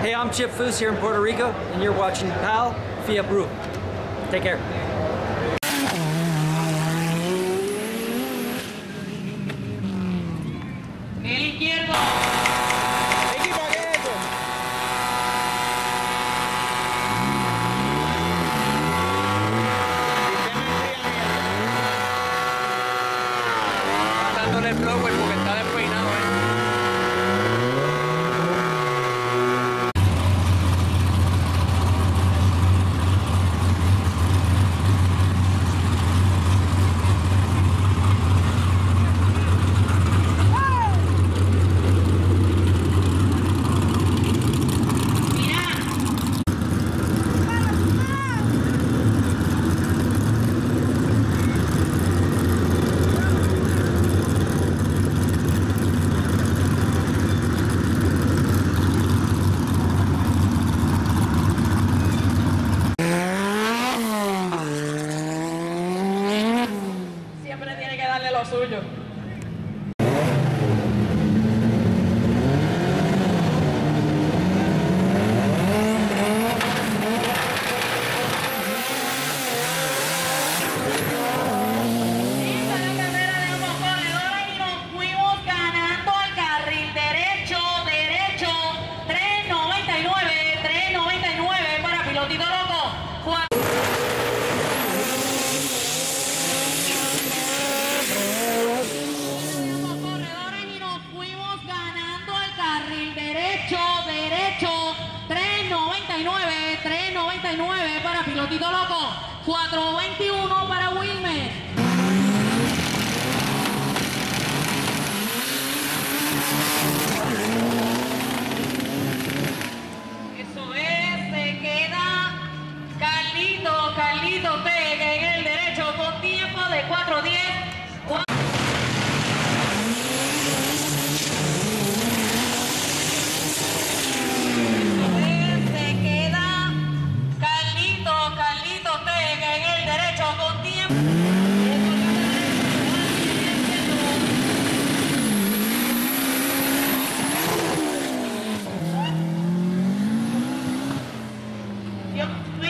Hey, I'm Chip Foose here in Puerto Rico, and you're watching PAL FIA Brew. Take care. barulho. Yo, Loco, 420 Yep.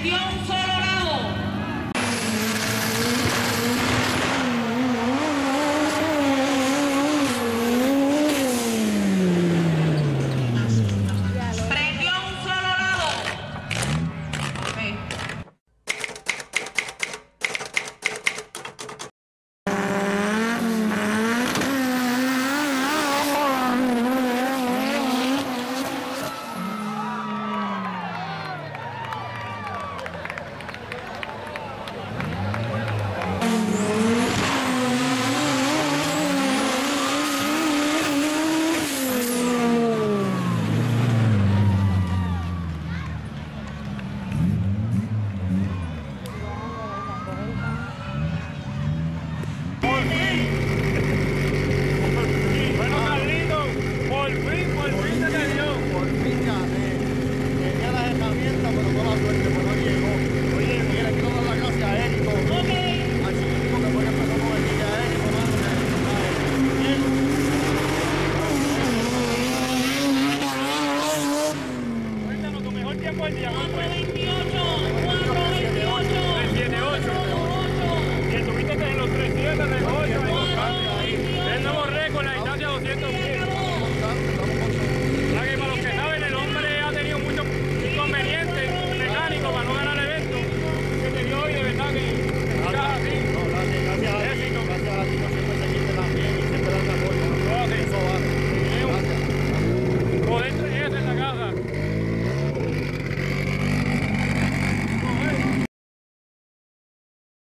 Prendió un